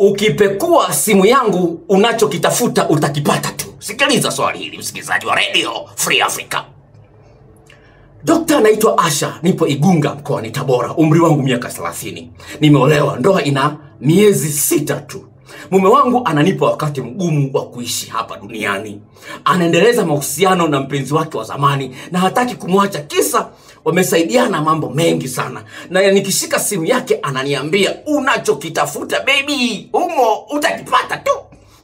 ukipekua simu yangu unachokitafuta utakipata tu. Sikiliza swali hili msikilizaji wa radio free africa. Dokta anaitwa asha nipo igunga mkoani tabora. Umri wangu miaka 30 nimeolewa ndoa ina miezi sita tu mume wangu ananipa wakati mgumu wa kuishi hapa duniani. Anaendeleza mahusiano na mpenzi wake wa zamani na hataki kumwacha. Kisa wamesaidiana mambo mengi sana. Na nikishika simu yake ananiambia unachokitafuta bebi humo utakipata tu.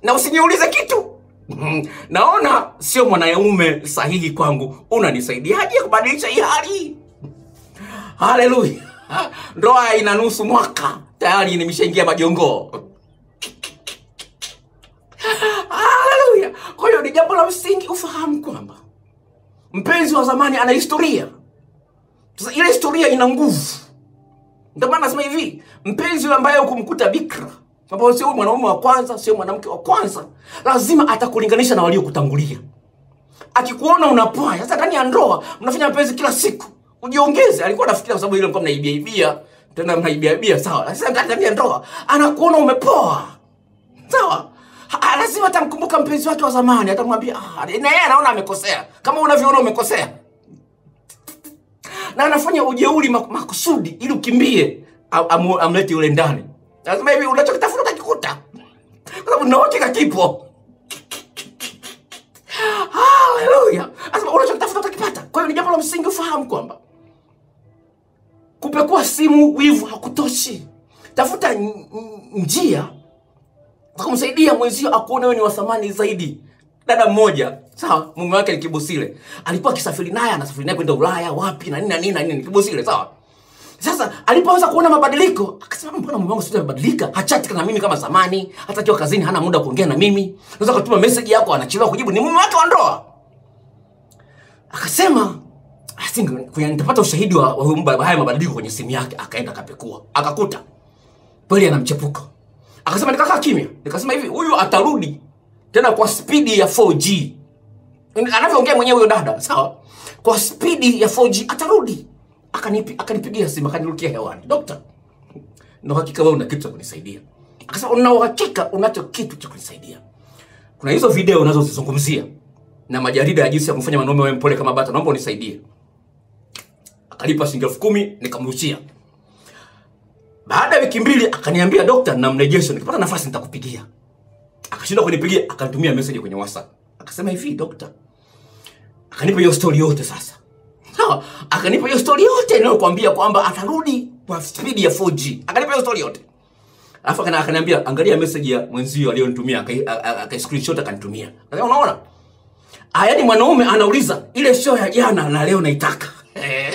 Na usiniulize kitu. Mhm. naona sio mwanaume sahihi kwangu. Unanisaidiaje kubadilisha hii hali? Haleluya. Ndoa ina nusu mwaka. Tayari nimeshaingia majongoo haleluya kwa hiyo ni jambo msingi ufahamu kwamba mpenzi wa zamani ana historia. Sasa ile historia ina nguvu. Ndio maana nasema hivi mpenzi ambaye ukumkuta bikra ambao sio mwanaume wa kwanza sio mwanamke wa kwanza lazima atakulinganisha na waliokutangulia. Akikuona unapoa sasa ndani ya ndoa mnafanya mapenzi kila siku. Ujiongeze alikuwa anafikiria kwa sababu ile mlikuwa mnaibiaibia tena mnaibiaibia sawa. Sasa ndani ya ndoa anakuona umepoa sawa lazima atamkumbuka mpenzi wake wa zamani atamwambia ah, na yeye anaona amekosea. Kama unavyoona umekosea. Na anafanya ujeuri mak- makusudi ili ukimbie am- amlete yule ndani. Lazima hivi unachokitafuta utakikuta. Kwa sababu naokika kipo haleluya! Lazima unachokitafuta utakipata. Kwa hiyo ni jambo la msingi ufahamu kwamba kupekua simu wivu hakutoshi. Tafuta njia kumsaidia mwenzio akuone wewe ni wa thamani zaidi. Dada mmoja sawa mume wake ni Kibosile, alikuwa akisafiri naye anasafiri naye kwenda ulaya wapi na nini na nini na nini Kibosile sawa? Sasa alipoanza kuona mabadiliko akasema mbona mume wangu sasa amebadilika? Hachati na mimi kama zamani hata akiwa kazini hana muda kuongea na mimi. Naweza kutuma message yako anachelewa kujibu. Ni mume wake wa ndoa. Akasema "Basi nge- kwenye- nitapata ushahidi wa, wa haya mabadiliko kwenye simu yake. Akaenda akapekua akakuta. Kweli ana mchepuko akasema nikakaa kimya. Nikasema hivi huyu atarudi tena kwa spidi ya 4g anavyoongea mwenyewe huyo dada sawa? Kwa spidi ya 4g atarudi. Akanipi akanipigia simu akanirukia hewani dokta na uhakika wewe una kitu cha kunisaidia. Akasema una uhakika unacho kitu cha kunisaidia? Kuna hizo video unazozizungumzia na majarida ya jinsi ya kumfanya mwanaume wewe mpole kama bata naomba unisaidie. Akalipa shilingi elfu kumi nikamrushia baada ya wiki mbili akaniambia dokta na mrejesho nikipata nafasi nitakupigia. Akashindwa kunipigia akanitumia message kwenye whatsapp. Akasema hivi dokta akanipa hiyo story yote sasa. Sawa akanipa hiyo story yote inayokuambia kwamba atarudi kwa speed ya 4g akanipa hiyo story yote. Alafu akana- akaniambia angalia message ya mwenzio aliyonitumia akai- a- a- akai screenshot akanitumia. Unaona? Ah, yaani mwanaume anauliza ile show ya jana na leo naitaka. Eh,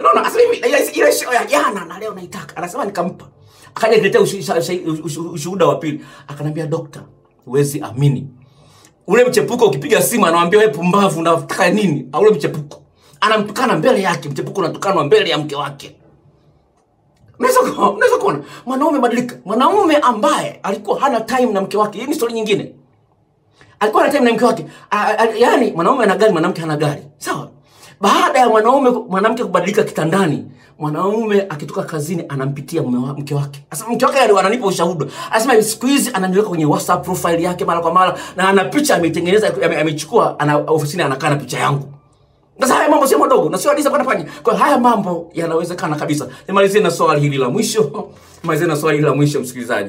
unaona Sasa mimi ile, show ya jana na leo naitaka. Anasema nikampa. Akaja niletea ushu- ushu- ushu- ushu- ushuhuda wa pili. Akanambia dokta huwezi amini. Ule mchepuko ukipiga simu anawambia wewe pumbavu unataka nini? Ule mchepuko? Anamtukana mbele yake mchepuko unatukanwa mbele ya mke wake. Unaweza kuona mwanaume badilika mwanaume ambaye alikuwa hana time na mke wake hii ni story nyingine. Alikuwa na time na mke wake. Yaani mwanaume ana gari mwanamke hana gari. Sawa baada ya mwanaume mwanamke kubadilika kitandani mwanaume akitoka kazini anampitia mke wake sasa mke wake ananipa ushahuda anasema siku hizi ananiweka kwenye whatsapp profile yake mara kwa mara na ana picha ameitengeneza amechukua ana ofisini anakaa na picha yangu sasa haya mambo sio madogo na sio hadithi za fanya. Kwa haya mambo yanawezekana kabisa. Nimalizie na swali hili la mwisho. Nimalizie na swali hili la mwisho msikilizaji.